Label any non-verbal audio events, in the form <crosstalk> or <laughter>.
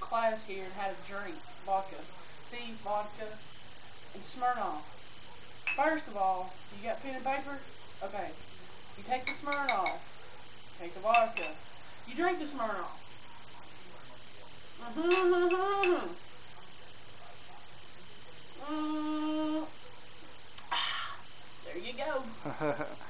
Class here and had a drink, vodka. See, vodka and Smirnoff. First of all, you got pen and paper? Okay. You take the Smirnoff. Take the vodka. You drink the Smirnoff. Mm-hmm. mm-hmm, mm-hmm. Mm. <sighs> There you go. <laughs>